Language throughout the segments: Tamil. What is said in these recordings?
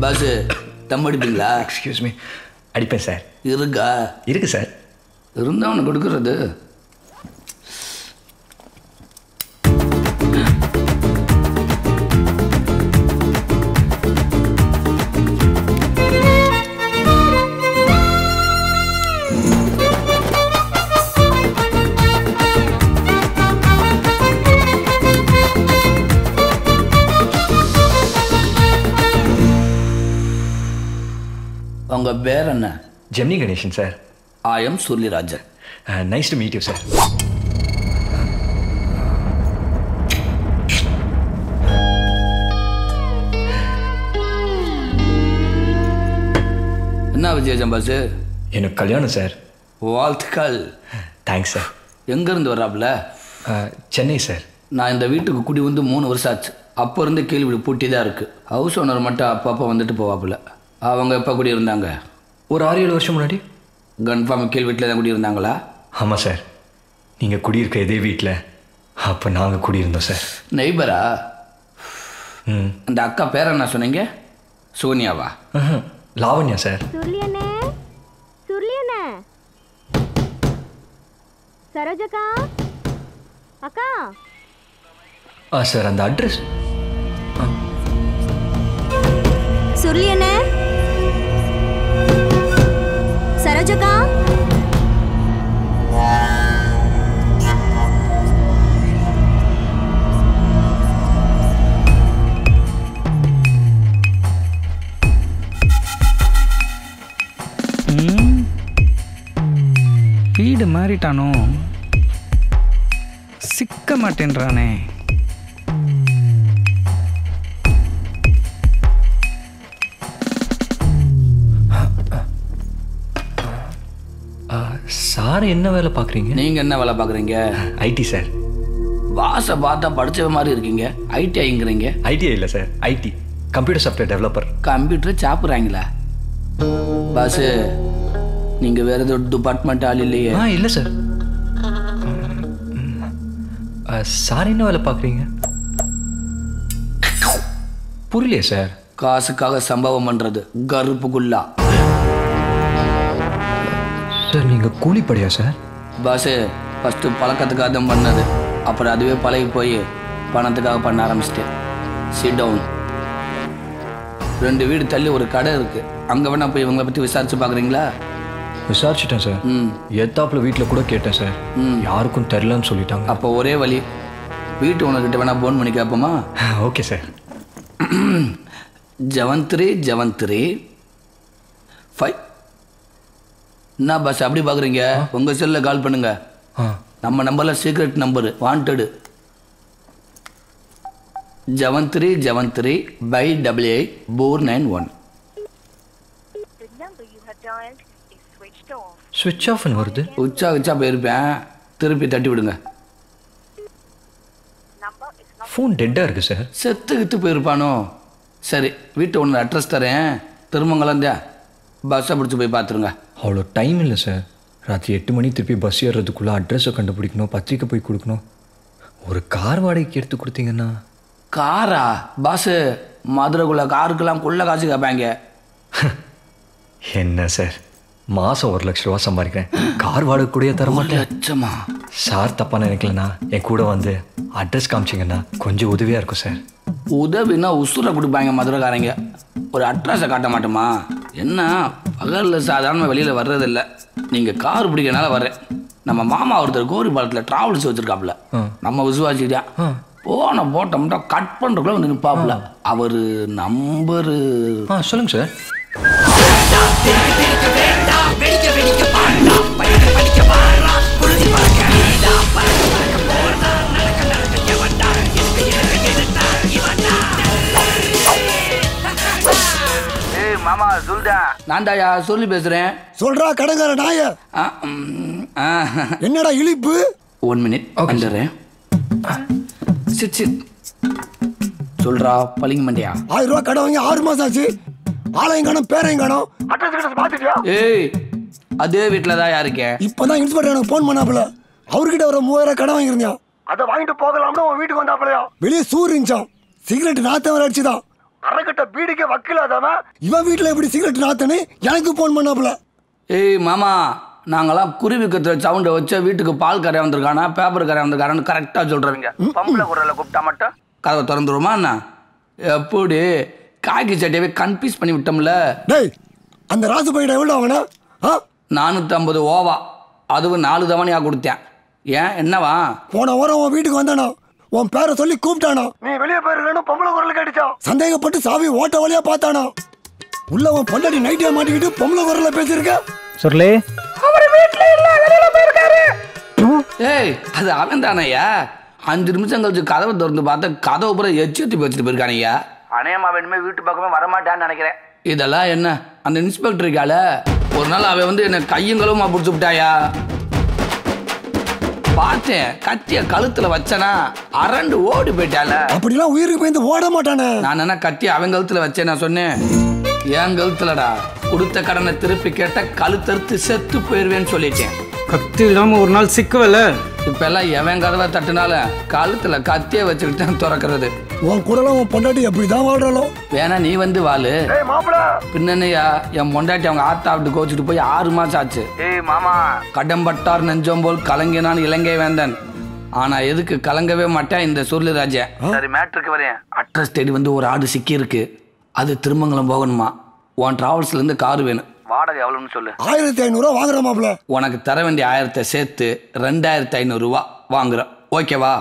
பாஸ் தம் அடிப்பீங்களா எக்ஸ்கியூஸ் மீ அடிப்பேன் சார். இருக்கா? இருக்கு சார். இருந்தா அவனுக்கு கொடுக்கறது. பேர் என்ன? Gemini Ganesan sir I am Surulirajan nice to meet you sir என்ன விஜயஜம் பாஸ் எனக்கு கல்யாணம் சார் வாழ்த்துக்கள். தேங்க்ஸ் சார் எங்கேருந்து வர்றாப்புல? சென்னை சார் நான் இந்த வீட்டுக்கு குடி வந்து மூணு வருஷம் ஆச்சு. அப்போ இருந்து கேள்வி பூட்டி தான் இருக்குது ஹவுஸ் ஓனர் மட்டும் அப்பப்போ வந்துட்டு போவாப்புல. அவங்க எப்போ குடியிருந்தாங்க? ஒரு ஆறு ஏழு வருஷம் முன்னாடி? கன்ஃபார்ம் கீழ் வீட்டில் தான் குடியிருந்தாங்களா? ஆமாம் சார். நீங்கள் குடியிருக்க இதே வீட்டில் அப்போ நாங்கள் குடியிருந்தோம் சார். நெய்பரா? ம். அந்த அக்கா பேர் என்ன சொன்னீங்க? சோனியாவா? லாவண்யா சார். சரோஜக்கா அக்கா. ஆ சார் அந்த அட்ரஸ். சுருளியண்ணே. சரோஜக்கா வீடு மாறிட்டானோ? சிக்க மாட்டேன்றானே. சார் என்ன வேலை பார்க்குறீங்க? நீங்கள் என்ன வேலை பார்க்குறீங்க? IT sir. வாசை பார்த்தா படிச்ச மாதிரி இருக்கீங்க. ஐடிஐங்கிறீங்க ஐடிஐ இல்லை sir. IT. Computer software developer. Computer சாப்பிட்றாங்களா. Boss நீங்கள் வேறு ஏதோ டிபார்ட்மெண்ட் ஆள் இல்லையே. ஆ இல்லை சார். சார் என்ன வேலை பார்க்குறீங்க? புரியலையே சார். காசுக்காக சம்பவம் பண்ணுறது கருப்பு குல்லா சார் நீங்கள் கூலிப்படையா சார்? பாஸு ஃபஸ்ட்டு பழக்கத்துக்காக தான் பண்ணது. அப்புறம் அதுவே பழகி போய் பணத்துக்காக பண்ண ஆரம்பிச்சிட்டேன். சிட் டவுன் ரெண்டு வீடு தள்ளி ஒரு கடை இருக்கு. அங்கே வேணா போய் இவங்களை பற்றி விசாரிச்சு பார்க்குறீங்களா? விசாரிச்சிட்டேன் சார். ம். எத்தாப்புல வீட்டில் கூட கேட்டேன் சார். யாருக்கும் தெரிலன்னு சொல்லிட்டாங்க. அப்போ ஒரே வழி வீட்டு ஓனர்கிட்ட வேணா ஃபோன் பண்ணி கேட்போமா ஓகே சார். ஜவந்திரி ஜவந்திரி. ஃபைவ் என்ன பஸ் அப்படி பார்க்குறீங்க உங்கள் செல்லில் கால் பண்ணுங்க. நம்ம நம்பரில் சீக்ரெட் நம்பரு வாண்டடு ஜவந்திரி ஜவந்திரி by double eight four nine one சுவிட்ச் ஆஃப்னு வருது. உச்சா போயிருப்பேன். திருப்பி தட்டி விடுங்க. ஃபோன் டெட்டாக இருக்குது சார் செத்து கித்து போயிருப்பானோ? சரி வீட்டு ஒன்று அட்ரஸ் தரேன். திருமங்கலம் தான் பஸ்ஸை பிடிச்சி போய் பார்த்துருங்க அவ்வளோ டைம் இல்லை சார் ராத்திரி எட்டு மணி திருப்பி பஸ் ஏறுறதுக்குள்ளே அட்ரஸை கண்டுபிடிக்கணும் பத்திரிக்கை போய் கொடுக்கணும். ஒரு கார் வாடகைக்கு எடுத்து கொடுத்தீங்கன்னா? காரா பாஸு மதுரைக்குள்ள காருக்கெல்லாம் குள்ள காசு கேட்பாங்க. என்ன சார் மாதம் ஒரு லட்ச ரூபா சம்பாதிக்கிறேன். கார் வாடகை கூடயே தர மாட்டேன். சார் தப்பாக நினைக்கலண்ணா என் கூட வந்து அட்ரஸ் காமிச்சிங்கன்னா கொஞ்சம் உதவியாக இருக்கும் சார் உதவினா உசுரை கொடுப்பாங்க மதுரைக்காரங்க. ஒரு அட்ரஸை காட்ட மாட்டோமா? என்ன? பகலில் சாதாரண வெளியில் வர்றதில்ல. நீங்கள் கார் பிடிக்கனால வர்றேன். நம்ம மாமா ஒருத்தர் கோரி பாலத்தில் டிராவல்ஸ் வச்சுருக்காப்புல நம்ம விசுவாசிதான் போன போட்டோம்னா கட் பண்ணுறக்குள்ள வந்து நிற்பாப்புல அவர் நம்பரு. ஆ சொல்லுங்கள் சார் நான் தாயா சொல்லி பேசுகிறேன் சொல்றா கடங்கார நாய. என்னடா இழிப்பு? ஒன் மினிட் வந்துடுறேன். சிட் சிட் சொல்றா பளிங்கு மண்டியா? ஆயிரம் ரூபாய் கடை வாங்கி ஆறு மாசம் ஆச்சு. ஆளையும் காணும் பேரையும் காணும். ஏய் அதே வீட்டில் தான் இருக்கேன் இப்பதான் இன்ஸ்பெக்டர் எனக்கு ஃபோன் பண்ணாப்புல. அவர்கிட்ட ஒரு மூவாயிரம் கடை வாங்கியிருந்தான். அதை வாங்கிட்டு போகலாம்னு உன் வீட்டுக்கு வந்தாப்புலையா? வெளியே சூர் இருந்துச்சான் சிகரெட் நாத்தம் வர அடிச்சுதான். அரைக்கட்ட பீடிக்க வக்கிலாதாம இவன் வீட்டுல எப்படி சிகரெட் நாத்தனு? எனக்கு போன் பண்ணாப்புல. ஏய் மாமா நாங்களாம் குருவி கத்துற சவுண்டை வச்ச வீட்டுக்கு பால் கரையா வந்திருக்கானா பேப்பர் கரையா வந்திருக்கானு கரெக்டாக சொல்கிறவங்க பம்பளை குரலை கூப்பிட்டா மட்டும்? கதவை திறந்துருமா என்ன? எப்படி? காக்கி சட்டையவே கன்ஃபியூஸ் பண்ணி விட்டோம்ல. டேய் அந்த ராசு பையிட எவ்வளோ வாங்கினா? ஆ? நானூற்றம்பது ஓவா. அதுவும் நாலு தவணையாக கொடுத்தேன். ஏன் என்னவா? போன வாரம் உன் வீட்டுக்கு வந்தானோ? உன் பேரை சொல்லி கூப்பிட்டானோ? நீ வெளியே போயிருக்கணும் பொம்பளை குரல் கேட்டுச்சான் சந்தேகப்பட்டு சாவி ஓட்ட வழியா பார்த்தானோ? உள்ள உன் பொண்டாட்டி நைட்டியா மாட்டிக்கிட்டு பொம்பளை குரல்ல பேசியிருக்க? சுருளி. ஏய் அது அவன் தானையா அஞ்சு நிமிஷம் கழிச்சு கதவை திறந்து பார்த்தா கதவை பூரா எச்சத்தி வச்சுட்டு போயிருக்கானையா அநேகமா வேணுமே வீட்டு பக்கமே வரமாட்டான்னு நினைக்கிறேன். இதெல்லாம் என்ன? அந்த இன்ஸ்பெக்டர் இருக்கால ஒரு நாள் அவன் வந்து என்ன கையங்களுமா பிடிச்சி விட்டாயா? பார்த்தேன். கத்திய கழுத்துல வச்சனா அரண்டு ஓடி போயிட்டால. அப்படிலாம் உயிருக்கு பயந்து ஓட மாட்டானே. நான் என்ன கத்தி அவன் கழுத்துல வச்சேன் நான் சொன்னேன்? என் கழுத்துலடா. கொடுத்த கடனை திருப்பி கேட்ட கழுத்தறுத்து செத்து போயிருவேன்னு சொல்லிட்டேன். கத்தி இல்லாம ஒரு நாள் சிக்குவல இப்ப எல்லாம் எவன் கதவை தட்டுனால கழுத்துல கத்திய வச்சுக்கிட்டு தான் திறக்கிறது. உன் குரலும் உன் பொண்டாட்டி எப்படிதான் வாழ்றாளோ? வேணா நீ வந்து வாழு. பின்னனையா என் பொண்டாட்டி அவங்க ஆத்தா விட்டு கோச்சிட்டு போய் ஆறு மாசம் ஆச்சு. ஏய் மாமா. கடம்பட்டார் நெஞ்சம் போல் கலங்கினான் இலங்கை வேந்தன். ஆனா எதுக்கு கலங்கவே மாட்டேன் இந்த சுருளிராஜ சரி மேட்ருக்கு வரேன். அட்ரஸ் தேடி வந்து ஒரு ஆடு சிக்கி இருக்கு அது திருமங்கலம் போகணுமா? உன் டிராவல்ஸ்ல இருந்து கார் வேணும். வாடகை எவ்வளோன்னு சொல்லு. ஆயிரத்தி ஐநூறுரூவா வாங்குற மாப்பிள உனக்கு தர வேண்டிய ஆயிரத்தை சேர்த்து ரெண்டாயிரத்தி ஐநூறுரூவா வாங்குறோம் ஓகேவா?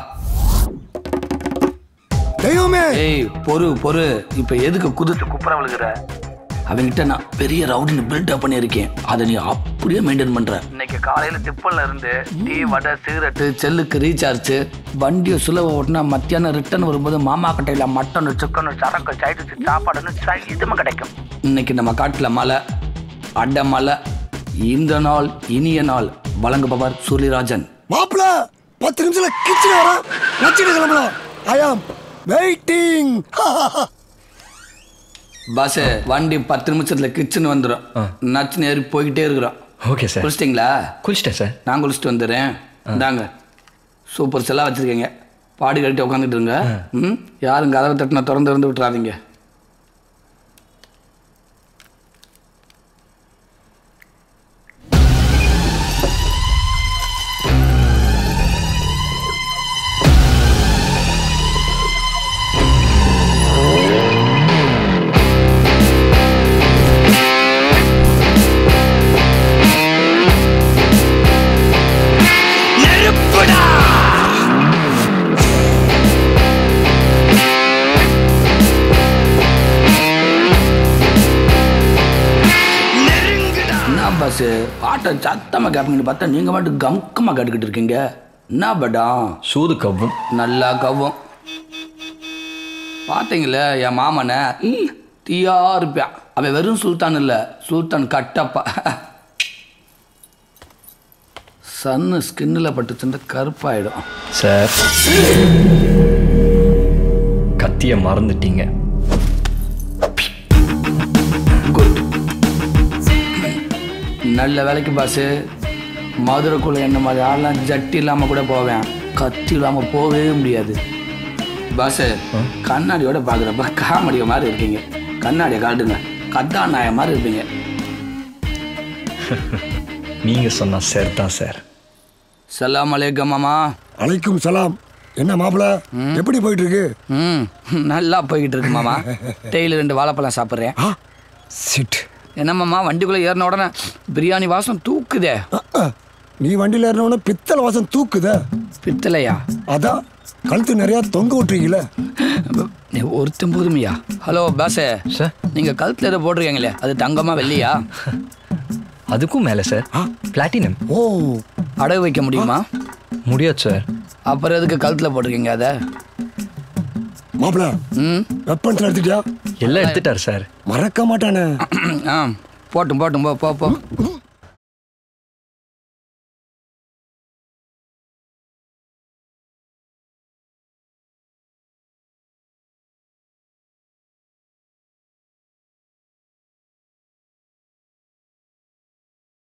தெய்வமே. ஏய் பொறு பொறு. இப்போ எதுக்கு குதிச்சு குப்புற விழுகிற? அவன்கிட்ட நான் பெரிய ரவுடின்னு பில்டப் பண்ணியிருக்கேன். அதை நீ அப்படியே மெயின்டைன் பண்ற. இன்னைக்கு காலையில திப்பல்ல இருந்து டீ வடை சிகரெட்டு செல்லுக்கு ரீசார்ஜ் வண்டியை சுலப ஓட்டினா மத்தியானம் ரிட்டர்ன் வரும்போது மாமா கட்டையில மட்டன் சிக்கன் சரக்கு சைட்டு சாப்பாடுன்னு சைட்டுமா கிடைக்கும். இன்னைக்கு நம்ம காட்டுல மலை அடை மலை இந்த நாள் இனிய நாள் வழங்குபவர் சூரியராஜன். மாப்பிள பத்து நிமிஷத்துல கிச்சன் வர வச்சுட்டு கிளம்பலாம் ஐ ஆம் வெயிட்டிங் பஸ் வண்டி பத்து நிமிஷத்துல கிச்சன் வந்துடும் நச்சுன்னு ஏறி போய்கிட்டே இருக்கிறோம். Okay sir. குளிச்சிட்டிங்களா? குளிச்சிட்டேன் சார். நான் குளிச்சுட்டு வந்துடுறேன். இந்தாங்க. சூப்பர் செல்லாக வச்சுருக்கீங்க. பாடி கட்டிட்டு உட்காந்துட்டு இருங்க. ம்? யாரும் கதவை தட்டினா திறந்து திறந்து விட்டுறாதீங்க. பஸ் பாட்டை சத்தமாக கேட்பீங்கன்னு பார்த்தா நீங்கள் மட்டும் கம்கமாக கேட்டுக்கிட்டு இருக்கீங்க. என்ன படம் சூது கவ்வும். நல்லா கவ்வும். பார்த்தீங்களே என் மாமனை? தீயா இருப்பான் அவன் வெறும் சுல்தான் இல்லை சுல்தான் கட்டப்பா. சன்னு ஸ்கின்னில் பட்டுச்சுன்னா கருப்பாயிடும். சார் கத்தியை மறந்துட்டீங்க. நல்ல வேலைக்கு பாஸு மதுரைக்குள்ள என்ன மாதிரி ஆள்லாம் ஜட்டி இல்லாமல் கூட போவேன். கத்தி இல்லாமல் போகவே முடியாது. பாஸு கண்ணாடியோட பார்க்குறப்ப காமெடியோ மாதிரி இருக்கீங்க. கண்ணாடியை காட்டுங்க. கத்தா நாய மாதிரி இருப்பீங்க. நீங்க சொன்னா சார் தான் சார் சலாம் அலைக்கம் மாமா. அலைக்கும் சலாம். என்ன மாப்பிள? எப்படி போயிட்டு இருக்கு ம் நல்லா போய்கிட்டு இருக்கு மாமா. டெய்லி ரெண்டு வாழைப்பழம் சாப்பிட்றேன். ஆ சிட் என்ன மாமா வண்டிக்குள்ளே ஏறின உடனே பிரியாணி வாசம் தூக்குதே. நீ வண்டியில் ஏறினவன பித்தளை வாசம் தூக்குதே. பித்தளையா? அதான் கழுத்து நிறைய தொங்க விட்டுறீங்களே ஒருத்தன் போதுமையா? ஹலோ பாசே. சார். நீங்கள் கழுத்தில் ஏதோ போட்டிருக்கீங்களே அது தங்கமா வெள்ளியா? அதுக்கும் மேலே சார். பிளாட்டினம் ஓ. அடகு வைக்க முடியுமா? முடியாது சார். அப்புறம் எதுக்கு கழுத்தில் போட்டிருக்கீங்க அதை? மாப்பிள ம்? வெப்பன்ஸ் எடுத்துட்டியா? எல்லாம் எடுத்துட்டார் சார். மறக்க மாட்டானே. ஆ போட்டும் போட்டும் போ போ போ.